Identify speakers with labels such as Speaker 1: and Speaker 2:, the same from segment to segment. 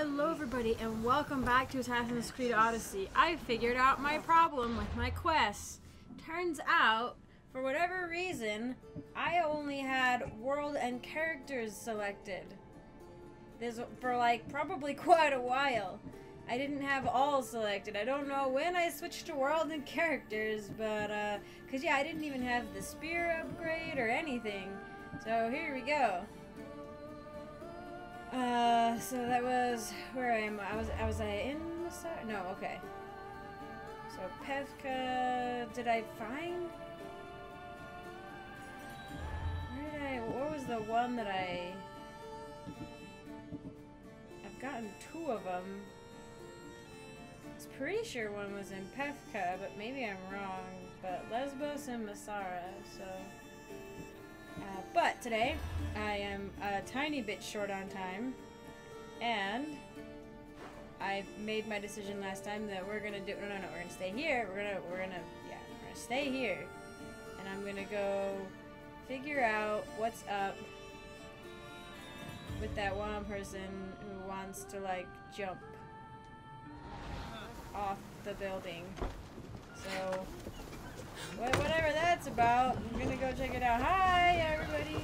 Speaker 1: Hello everybody and welcome back to Assassin's Creed Odyssey. I figured out my problem with my quests. Turns out, for whatever reason, I only had world and characters selected. This for like probably quite a while. I didn't have all selected. I don't know when I switched to world and characters, but uh, cause yeah, I didn't even have the spear upgrade or anything. So here we go. Uh, so that was where I am. I was. I was I in Masara? No. Okay. So Pevka, did I find? Where did I? What was the one that I? I've gotten two of them. I was pretty sure one was in Pevka, but maybe I'm wrong. But Lesbos and Masara, so. Uh, but today, I am a tiny bit short on time, and I made my decision last time that we're gonna do. No, no, no. We're gonna stay here. We're gonna, we're gonna, yeah, we're gonna stay here, and I'm gonna go figure out what's up with that one person who wants to like jump off the building. So whatever that's about, I'm gonna go check it out. Hi, everybody.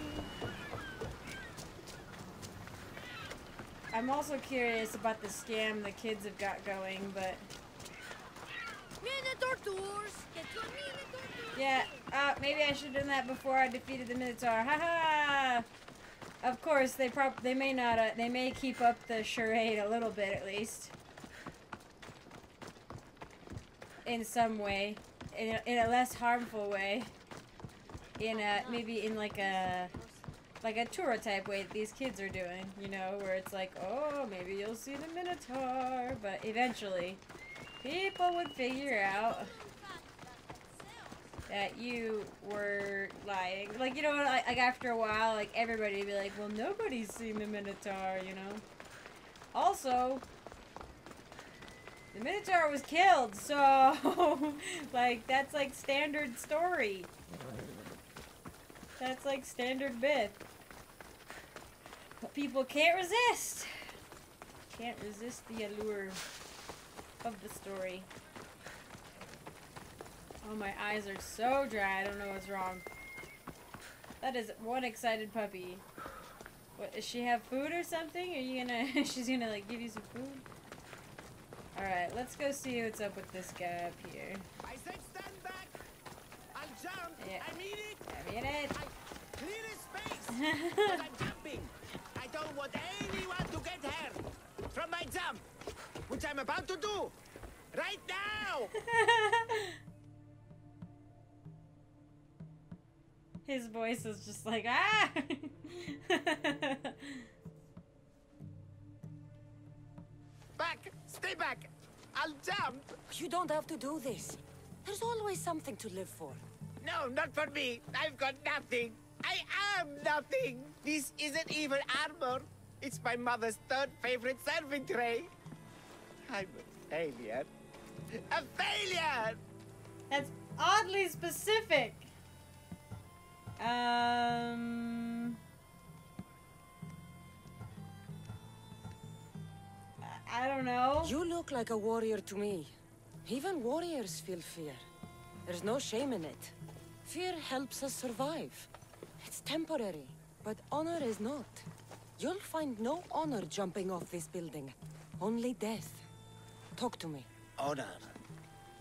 Speaker 1: I'm also curious about the scam the kids have got going, but
Speaker 2: Minotaur tours! Get your Minotaur tours!
Speaker 1: yeah, uh, maybe I should have done that before I defeated the Minotaur. Haha. Of course, they prob they may not. Uh, they may keep up the charade a little bit at least, in some way, in a, in a less harmful way. In a maybe in like a like a tour type way that these kids are doing, you know, where it's like, oh, maybe you'll see the Minotaur, but eventually, people would figure out that you were lying. Like, you know, like, like after a while, like everybody would be like, well, nobody's seen the Minotaur, you know. Also, the Minotaur was killed, so like that's like standard story. That's like standard bit. But people can't resist. Can't resist the allure of the story. Oh, my eyes are so dry. I don't know what's wrong. That is one excited puppy. What, does she have food or something? Are you gonna, she's gonna like give you some food? Alright, let's go see what's up with this guy up here.
Speaker 3: I said stand back! I'll jump!
Speaker 1: Yeah.
Speaker 3: I mean it!
Speaker 1: I mean it.
Speaker 3: I clear his space! but I'm jumping! I don't want anyone to get hurt from my jump! Which I'm about to do! Right now!
Speaker 1: His voice is just like, ah!
Speaker 3: Back! Stay back! I'll jump!
Speaker 2: You don't have to do this. There's always something to live for.
Speaker 3: No, not for me! I've got nothing! I am nothing! This isn't even armor! It's my mother's third favorite serving tray! I'm a failure! A failure!
Speaker 1: That's oddly specific. Um. I- I don't know.
Speaker 2: You look like a warrior to me. Even warriors feel fear. There's no shame in it. Fear helps us survive. It's temporary, but honor is not. You'll find no honor jumping off this building. Only death. Talk to me.
Speaker 3: Honor.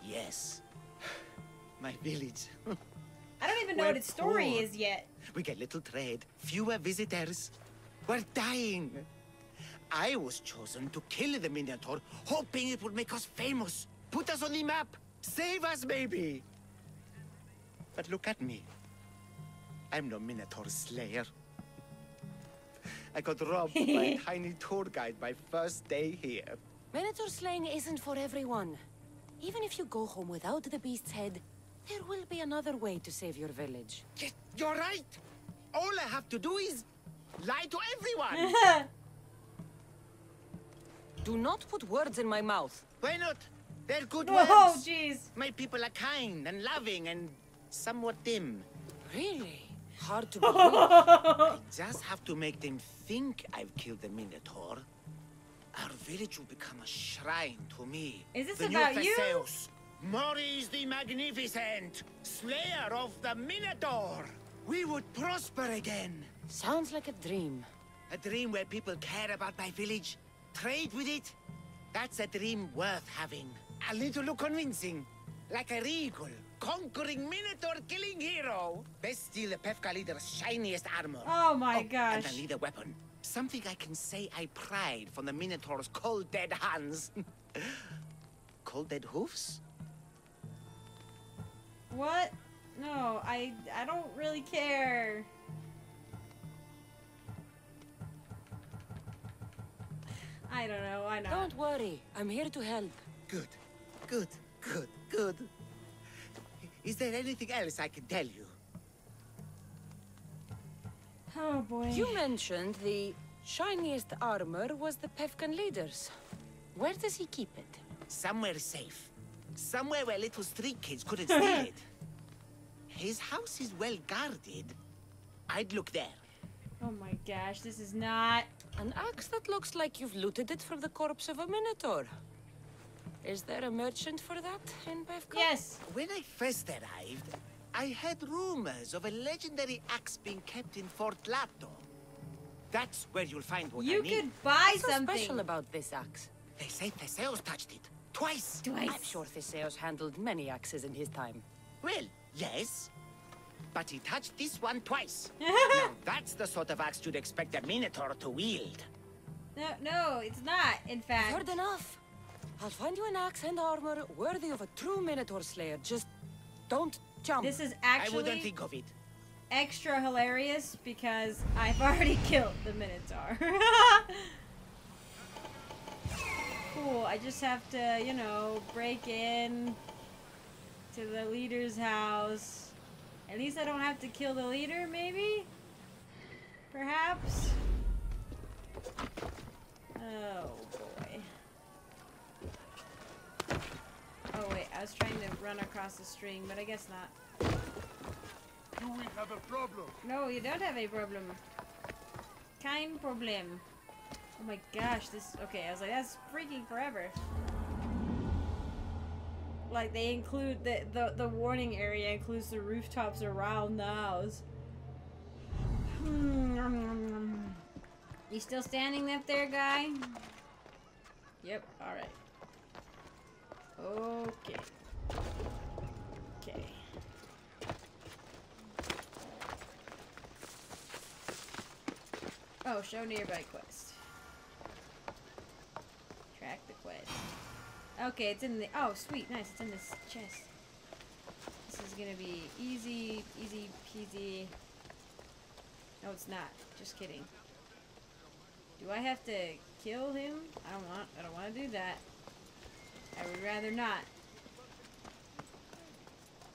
Speaker 3: Yes. My village.
Speaker 1: I don't even know
Speaker 3: We're
Speaker 1: what its story
Speaker 3: poor.
Speaker 1: is yet.
Speaker 3: we get little trade, fewer visitors. We're dying. I was chosen to kill the Minotaur, hoping it would make us famous. Put us on the map. Save us, maybe. But look at me. I'm no Minotaur slayer. I got robbed by a tiny tour guide my first day here.
Speaker 2: Minotaur slaying isn't for everyone. Even if you go home without the beast's head, there will be another way to save your village.
Speaker 3: You're right. All I have to do is lie to everyone.
Speaker 2: Do not put words in my mouth.
Speaker 3: Why not? They're good
Speaker 1: oh,
Speaker 3: words.
Speaker 1: jeez.
Speaker 3: My people are kind and loving and somewhat dim.
Speaker 2: Really? Hard to believe.
Speaker 3: I just have to make them think I've killed the Minotaur. Our village will become a shrine to me.
Speaker 1: Is this
Speaker 3: the
Speaker 1: about
Speaker 3: new
Speaker 1: you?
Speaker 3: Theseus. Maurice the Magnificent, slayer of the Minotaur. We would prosper again.
Speaker 2: Sounds like a dream.
Speaker 3: A dream where people care about my village, trade with it. That's a dream worth having. A little look convincing. Like a regal, conquering Minotaur killing hero. Best steal the Pefka leader's shiniest armor.
Speaker 1: Oh my oh,
Speaker 3: And
Speaker 1: gosh.
Speaker 3: I need a weapon. Something I can say I pride from the Minotaur's cold dead hands. cold dead hoofs?
Speaker 1: What? No, I I don't really care. I don't know. Why not?
Speaker 2: Don't worry, I'm here to help.
Speaker 3: Good, good, good, good. Is there anything else I can tell you?
Speaker 1: Oh boy.
Speaker 2: You mentioned the shiniest armor was the Pefkan leader's. Where does he keep it?
Speaker 3: Somewhere safe. Somewhere where little street kids couldn't steal it. His house is well guarded. I'd look there.
Speaker 1: Oh my gosh, this is not.
Speaker 2: An axe that looks like you've looted it from the corpse of a minotaur. Is there a merchant for that in Pefka?
Speaker 1: Yes.
Speaker 3: When I first arrived, I heard rumors of a legendary axe being kept in Fort Lato. That's where you'll find what
Speaker 1: You
Speaker 3: I need.
Speaker 1: could buy
Speaker 2: What's so
Speaker 1: something.
Speaker 2: special about this axe?
Speaker 3: They say Theseus touched it. Twice.
Speaker 1: Twice.
Speaker 2: I'm sure Theseus handled many axes in his time.
Speaker 3: Well, yes. But he touched this one twice. now, that's the sort of axe you'd expect a Minotaur to wield.
Speaker 1: no, no, it's not. In fact.
Speaker 2: Heard enough. I'll find you an axe and armor worthy of a true minotaur slayer. Just don't jump.
Speaker 1: This is actually...
Speaker 3: I wouldn't think of it.
Speaker 1: extra hilarious because I've already killed the Minotaur. cool. I just have to, you know, break in to the leader's house. At least I don't have to kill the leader, maybe? Perhaps? Oh, boy. Oh, wait. I was trying to run across the string, but I guess not.
Speaker 4: Do we have a problem?
Speaker 1: No, you don't have a problem. Kein problem. Oh my gosh, this. Okay, I was like, that's freaking forever. Like they include the the the warning area includes the rooftops around the house. Hmm. You still standing up there, guy? Yep. All right. Okay. Okay. Oh, show nearby quest. Track the quest. Okay, it's in the. Oh, sweet, nice. It's in this chest. This is gonna be easy, easy peasy. No, it's not. Just kidding. Do I have to kill him? I don't want. I don't want to do that. I would rather not.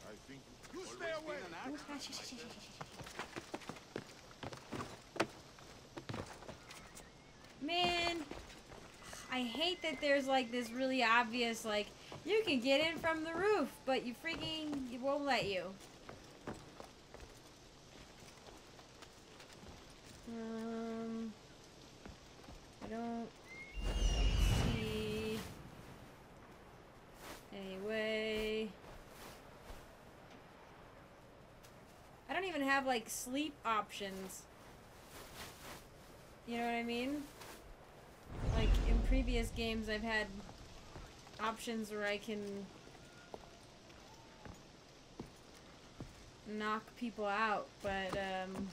Speaker 4: I think you stay away.
Speaker 1: Man, I hate that there's like this really obvious like you can get in from the roof, but you freaking it won't let you. Um, I don't, I don't see any way. I don't even have like sleep options. You know what I mean? Like in previous games, I've had options where I can knock people out, but um.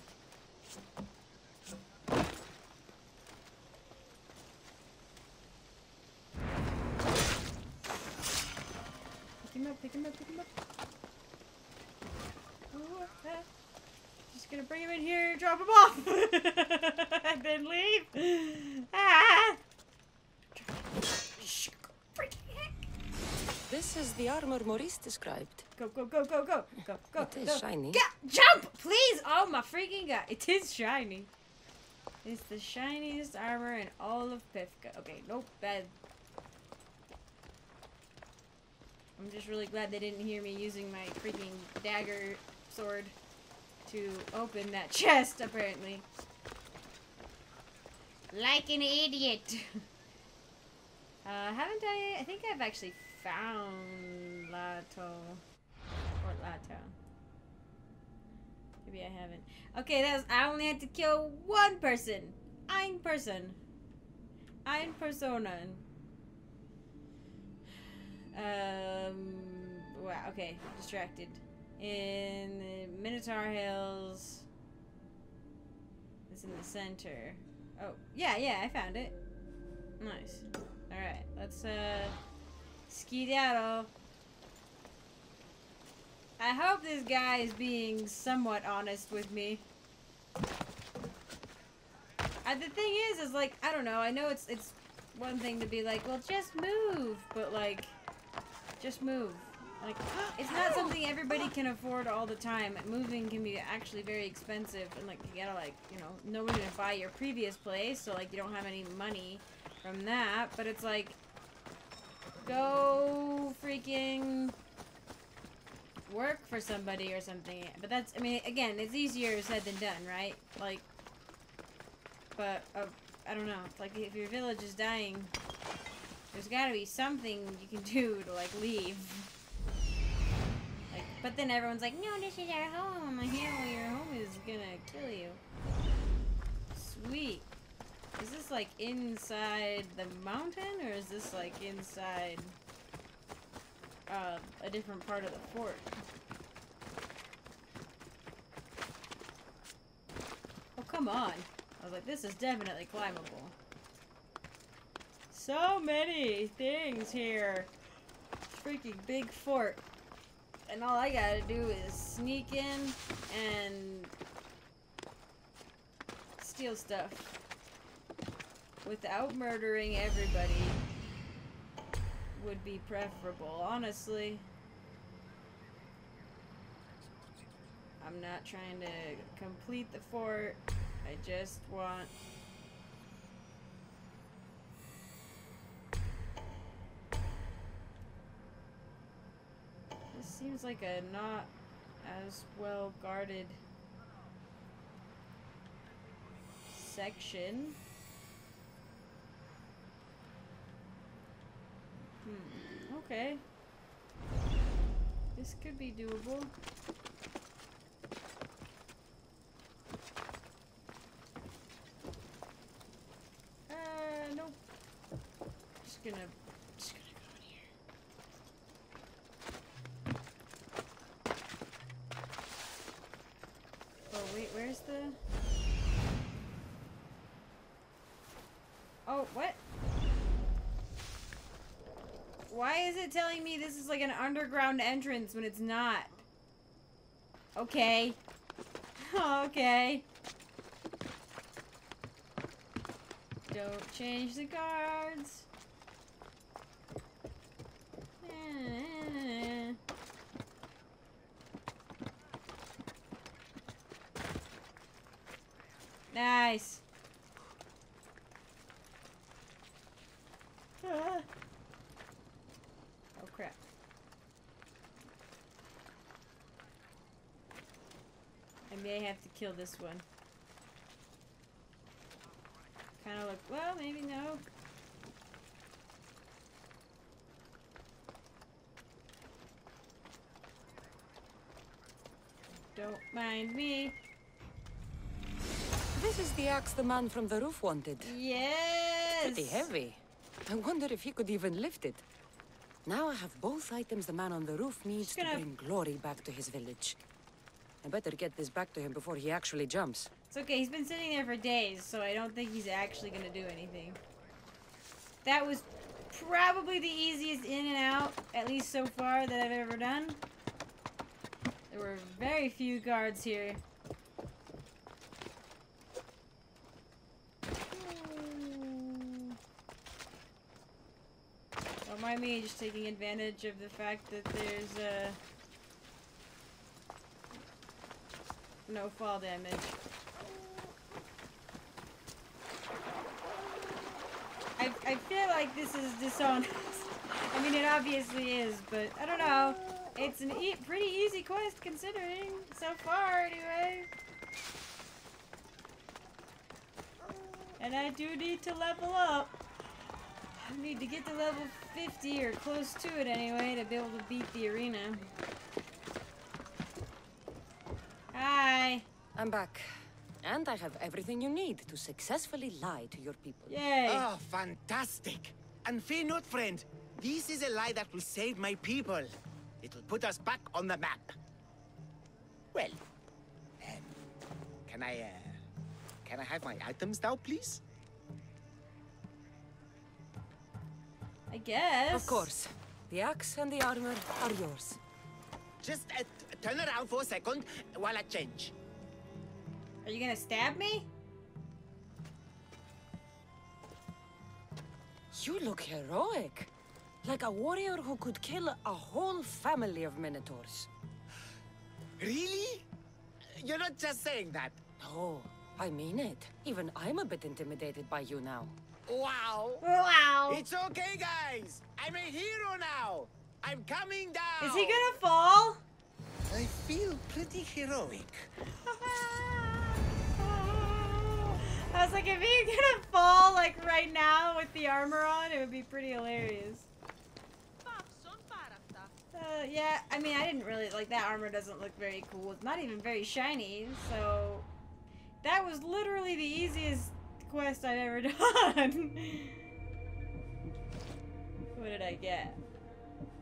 Speaker 1: Pick him up, pick him up, pick him up. Oh, ah. Just gonna bring him in here, drop him off, and then leave. Ah! Freaking heck!
Speaker 2: This is the armor Maurice described.
Speaker 1: Go, go, go, go, go, go, go.
Speaker 2: It is
Speaker 1: go.
Speaker 2: shiny.
Speaker 1: Yeah, jump, please! Oh my freaking god! It is shiny. It's the shiniest armor in all of Pefka. Okay, nope, bad. I'm just really glad they didn't hear me using my freaking dagger sword to open that chest, apparently. Like an idiot. Uh, haven't I? I think I've actually found Lato. Or Lato. Maybe I haven't. Okay, that's. I only had to kill one person. Ein person. Ein Personen. Um. Wow. Okay. Distracted. In the Minotaur Hills. It's in the center. Oh, yeah, yeah, I found it. Nice. Alright, let's, uh, skedaddle. I hope this guy is being somewhat honest with me. Uh, the thing is, is like, I don't know, I know it's, it's one thing to be like, well, just move, but like, just move. Like, it's not something everybody can afford all the time. Moving can be actually very expensive, and like, you gotta like, you know, no one gonna buy your previous place, so like, you don't have any money from that. But it's like, go freaking work for somebody or something. But that's, I mean, again, it's easier said than done, right? Like, but uh, I don't know. It's like if your village is dying, there's got to be something you can do to like leave. But then everyone's like, no, this is our home. Here, well, your home is gonna kill you. Sweet. Is this like inside the mountain, or is this like inside uh, a different part of the fort? Oh, come on. I was like, this is definitely climbable. So many things here. Freaking big fort. And all I gotta do is sneak in and steal stuff. Without murdering everybody would be preferable, honestly. I'm not trying to complete the fort. I just want seems like a not as well guarded section. Hmm, okay. This could be doable. Uh, nope. Just gonna, go in here. Oh wait, where's the? Oh, what? Why is it telling me this is like an underground entrance when it's not? Okay. okay. Don't change the guards. Nice. Ah. Oh crap. I may have to kill this one. Kind of look, well, maybe no. Don't mind me.
Speaker 2: This is the axe the man from the roof wanted.
Speaker 1: Yes!
Speaker 2: Pretty heavy. I wonder if he could even lift it. Now I have both items the man on the roof needs
Speaker 1: gonna-
Speaker 2: to bring glory back to his village. I better get this back to him before he actually jumps.
Speaker 1: It's okay, he's been sitting there for days, so I don't think he's actually gonna do anything. That was probably the easiest in and out, at least so far, that I've ever done. There were very few guards here. Don't mind me just taking advantage of the fact that there's uh, no fall damage. I, I feel like this is dishonest. I mean, it obviously is, but I don't know. It's an e pretty easy quest considering, so far anyway. And I do need to level up. I need to get to level 50 or close to it anyway to be able to beat the arena. Hi.
Speaker 2: I'm back. And I have everything you need to successfully lie to your people.
Speaker 1: Yay.
Speaker 3: Oh, fantastic. And fear not, friend. This is a lie that will save my people. It'll put us back on the map. Well, um, can I, uh, can I have my items now, please?
Speaker 1: I guess.
Speaker 2: Of course. The axe and the armor are yours.
Speaker 3: Just uh, turn around for a second while I change.
Speaker 1: Are you gonna stab me?
Speaker 2: You look heroic. Like a warrior who could kill a whole family of minotaurs.
Speaker 3: Really? You're not just saying that.
Speaker 2: No, I mean it. Even I'm a bit intimidated by you now.
Speaker 3: Wow.
Speaker 1: Wow.
Speaker 3: It's okay, guys. I'm a hero now. I'm coming down.
Speaker 1: Is he gonna fall?
Speaker 3: I feel pretty heroic.
Speaker 1: I was like, if he's gonna fall like right now with the armor on, it would be pretty hilarious. Uh, yeah, I mean, I didn't really like that armor. Doesn't look very cool. It's not even very shiny. So that was literally the easiest quest I've ever done. what did I get?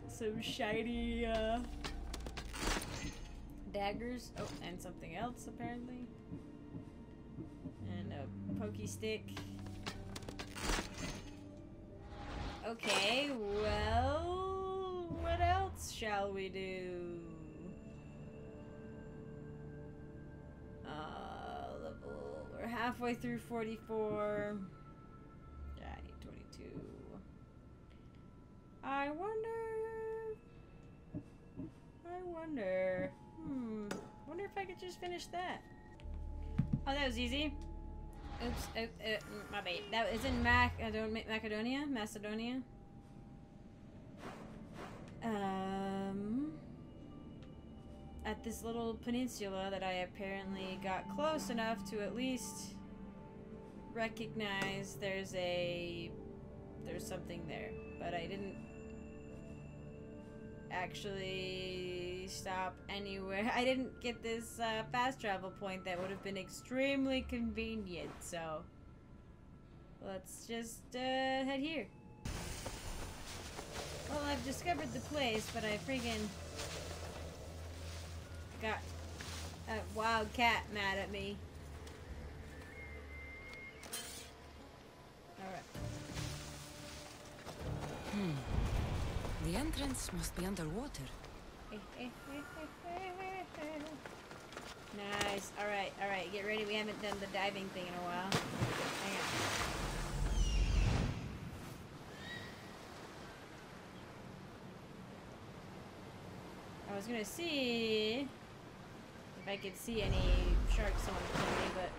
Speaker 1: Some shiny uh, daggers. Oh, and something else apparently. A pokey stick. Okay, well, what else shall we do? Uh, level. We're halfway through 44. Yeah, I need 22. I wonder. I wonder. Hmm. Wonder if I could just finish that. Oh, that was easy. Oops. Oh, uh, mm, my bad. That was in Macedon- Macedonia. Macedonia. Um. At this little peninsula that I apparently got close enough to at least recognize there's a there's something there, but I didn't actually stop anywhere. I didn't get this uh, fast travel point that would have been extremely convenient, so let's just uh, head here. Well, I've discovered the place, but I freaking got a wild cat mad at me. Alright. Hmm.
Speaker 2: The entrance must be underwater.
Speaker 1: nice. Alright, alright. Get ready. We haven't done the diving thing in a while. Hang on. I was gonna see if I could see any sharks on the me, but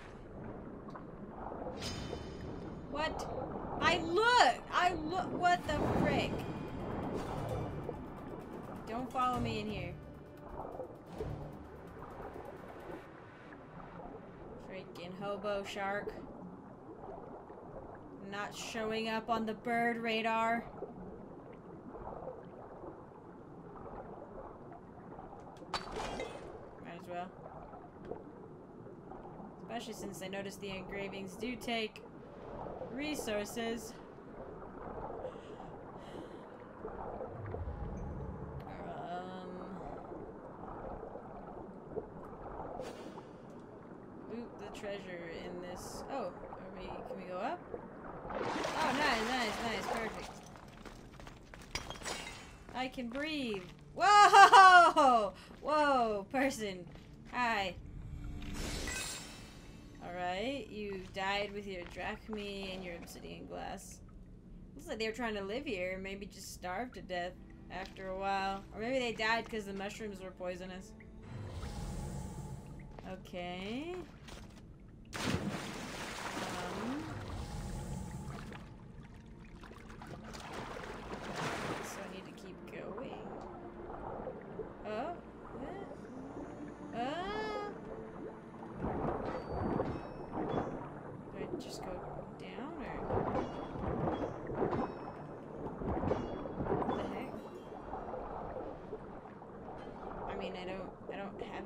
Speaker 1: follow me in here. Freaking hobo shark. Not showing up on the bird radar. Might as well. Especially since I noticed the engravings do take resources. Um, loot the treasure in this. Oh, we? Can we go up? Oh, nice, nice, nice, perfect. I can breathe. Whoa! Whoa, person. Hi. Alright, you died with your drachmi and your obsidian glass. Looks like they were trying to live here, maybe just starved to death after a while. Or maybe they died because the mushrooms were poisonous. Okay. Um, so I need to keep going. Oh. eh, Ah. Do I just go down or?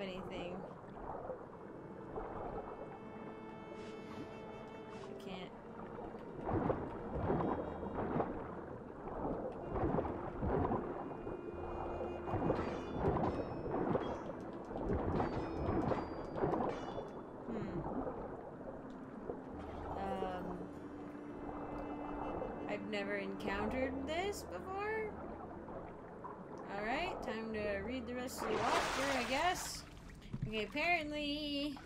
Speaker 1: Anything. I can't. Hmm. Um, I've never encountered this before. Alright, time to read the rest of the walkthrough, I guess. Okay, apparently...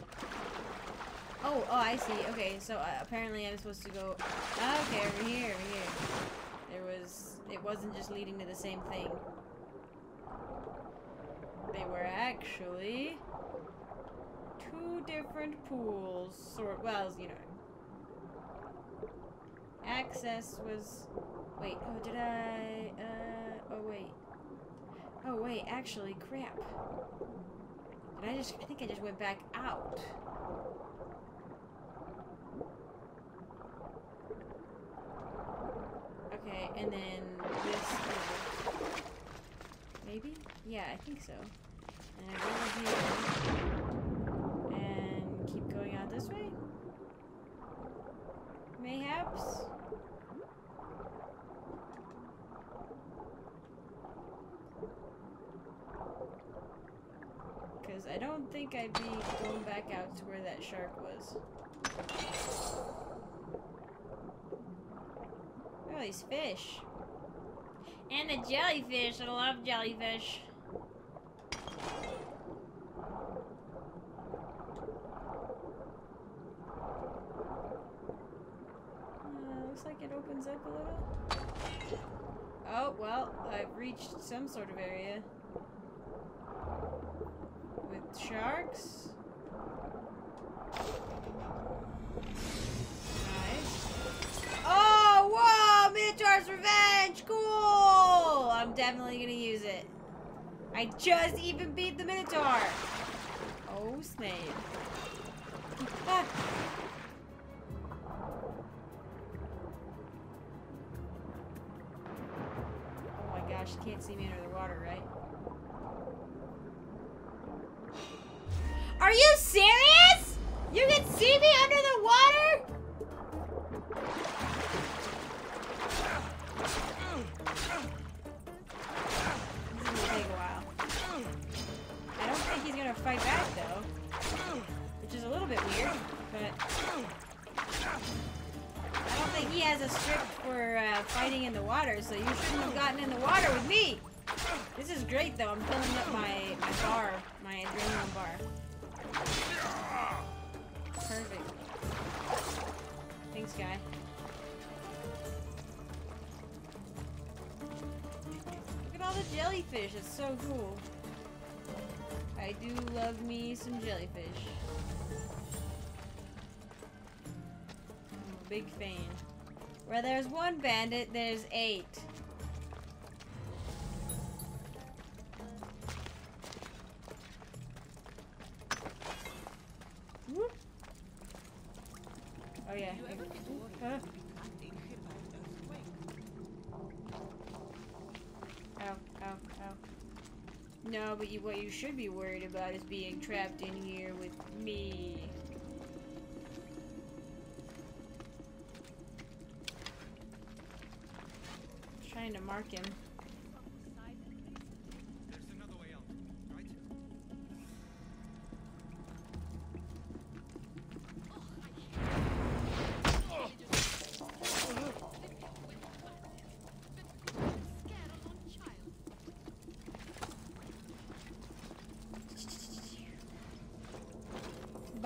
Speaker 1: Oh, oh, I see. Okay, so uh, apparently I'm supposed to go... Okay, over here, over here. There was... It wasn't just leading to the same thing. They were actually... Two different pools. Sort... Well, you know. Access was... Wait, oh, did I... Uh... Oh, wait. Oh wait, actually, crap. Did I just? I think I just went back out. Okay, and then this. is- Maybe? Yeah, I think so. And I go here and keep going out this way. Mayhaps. Because I don't think I'd be going back out to where that shark was. Oh, these fish. And the jellyfish. I love jellyfish. Uh, looks like it opens up a little. Oh, well, I've reached some sort of area sharks. Nice. Oh, whoa! Minotaur's Revenge! Cool! I'm definitely gonna use it. I just even beat the Minotaur! Oh, snake. Oh my gosh, you can't see me under the water, right? Are you serious? You can see me under the water? This is gonna take a while. I don't think he's gonna fight back though. Which is a little bit weird, but I don't think he has a script for uh, fighting in the water, so you shouldn't have gotten in the water with me. This is great though. I'm filling up my, my bar, my adrenaline bar. Thanks, guy. Look at all the jellyfish. It's so cool. I do love me some jellyfish. I'm a big fan. Where there's one bandit, there's eight. What you should be worried about is being trapped in here with me. Trying to mark him.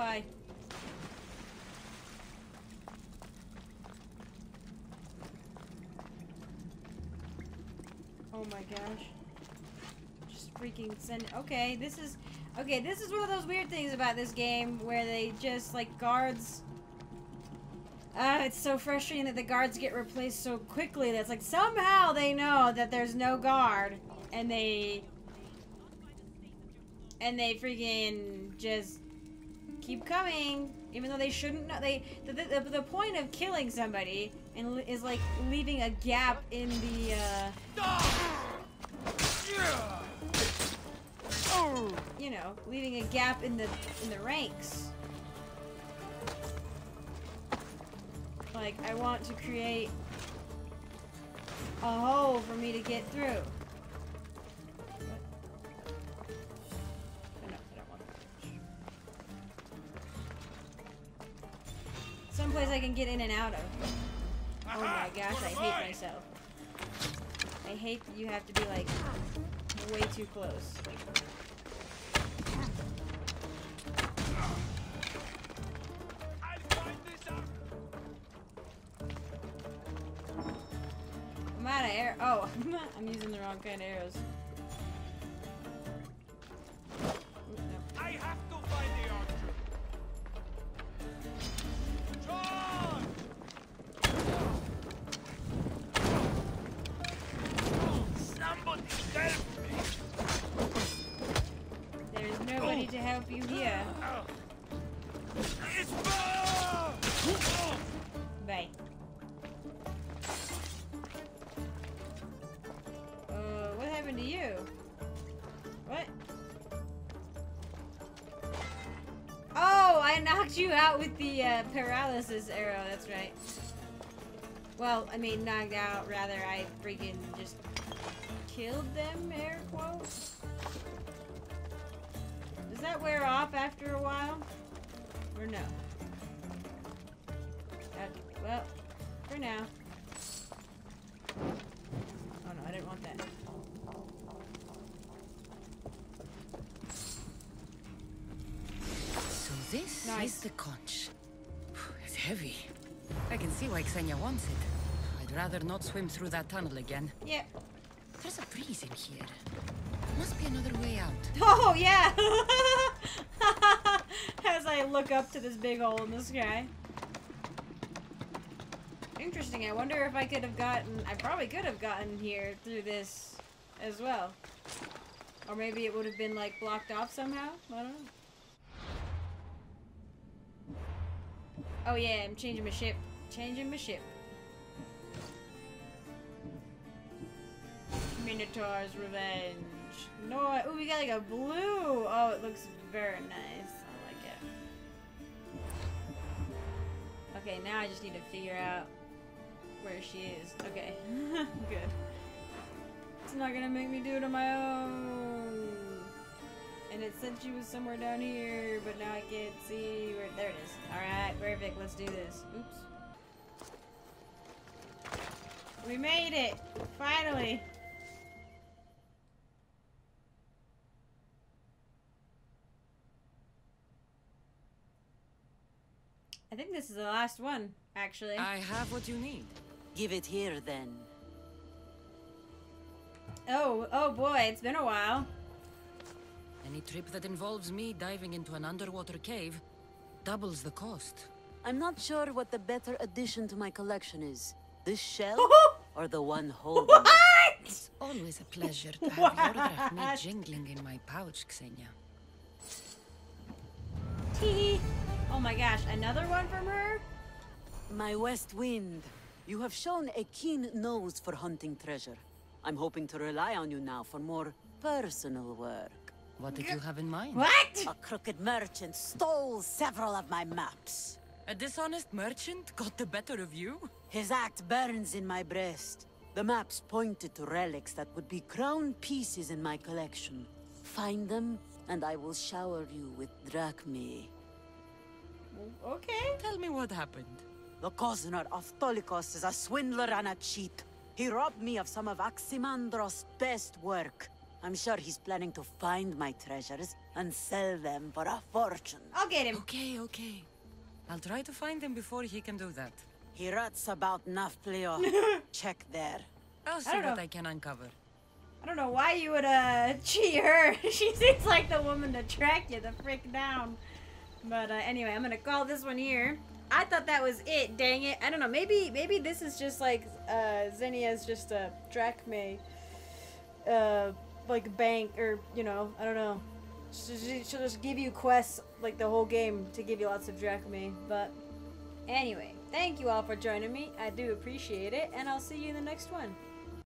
Speaker 1: Bye. Oh my gosh. Just freaking send. Okay, this is. Okay, this is one of those weird things about this game where they just, like, guards. Ah, it's so frustrating that the guards get replaced so quickly. That's like somehow they know that there's no guard and they. And they freaking just keep coming, even though they shouldn't know. They the, the, the point of killing somebody and is like leaving a gap in the. Uh, you know, leaving a gap in the in the ranks. Like I want to create a hole for me to get through. Someplace I can get in and out of. Oh my gosh, I hate myself. I hate that you have to be like way too close. I'm out of air. Oh, I'm using the wrong kind of arrows. You? What? Oh, I knocked you out with the uh, paralysis arrow. That's right. Well, I mean, knocked out. Rather, I freaking just killed them. Air quotes. Does that wear off after a while, or no? Well, for now. Oh no, I didn't want that.
Speaker 2: So this
Speaker 1: Nice.
Speaker 2: the conch. It's heavy. I can see why Xenia wants it. I'd rather not swim through that tunnel again.
Speaker 1: Yeah.
Speaker 2: There's a breeze in here. Must be another way out.
Speaker 1: Oh yeah. As I look up to this big hole in the sky. Interesting. I wonder if I could have gotten. I probably could have gotten here through this as well. Or maybe it would have been like blocked off somehow. I don't know. Oh yeah, I'm changing my ship. Changing my ship. Minotaur's Revenge. No, ooh, we got like a blue. Oh, it looks very nice. I like it. Okay, now I just need to figure out where she is. Okay, good. It's not gonna make me do it on my own. And it said she was somewhere down here, but now I can't see where. There it is. All right, perfect. Let's do this. Oops. We made it! Finally! I think this is the last one, actually.
Speaker 2: I have what you need.
Speaker 5: Give it here then.
Speaker 1: oh, oh boy, it's been a while.
Speaker 2: Any trip that involves me diving into an underwater cave doubles the cost.
Speaker 5: I'm not sure what the better addition to my collection is. This shell or the one holding it?
Speaker 1: What?
Speaker 2: It's always a pleasure to have your drachmi jingling in my pouch, Xenia.
Speaker 1: Tee. Oh my gosh, another one from her?
Speaker 5: My west wind. You have shown a keen nose for hunting treasure. I'm hoping to rely on you now for more personal work.
Speaker 2: What did you have in mind?
Speaker 1: What?
Speaker 5: A crooked merchant stole several of my maps.
Speaker 2: A dishonest merchant got the better of you?
Speaker 5: His act burns in my breast. The maps pointed to relics that would be crown pieces in my collection. Find them, and I will shower you with drachmi.
Speaker 1: Okay.
Speaker 2: Tell me what happened.
Speaker 5: The Kozner of Tolikos is a swindler and a cheat. He robbed me of some of Anaximandros' best work. I'm sure he's planning to find my treasures and sell them for a fortune.
Speaker 1: I'll get him.
Speaker 2: Okay, okay. I'll try to find him before he can do that.
Speaker 5: He rots about Nafplio. Check there.
Speaker 2: I'll see
Speaker 1: don't
Speaker 2: what
Speaker 1: know.
Speaker 2: I can uncover.
Speaker 1: I don't know why you would uh cheat her. she seems like the woman to track you the frick down. But uh, anyway, I'm gonna call this one here. I thought that was it. Dang it! I don't know. Maybe maybe this is just like uh, Xenia's just a drachme, uh, like bank or you know I don't know. She'll, just give you quests like the whole game to give you lots of drachme. But anyway, thank you all for joining me. I do appreciate it, and I'll see you in the next one.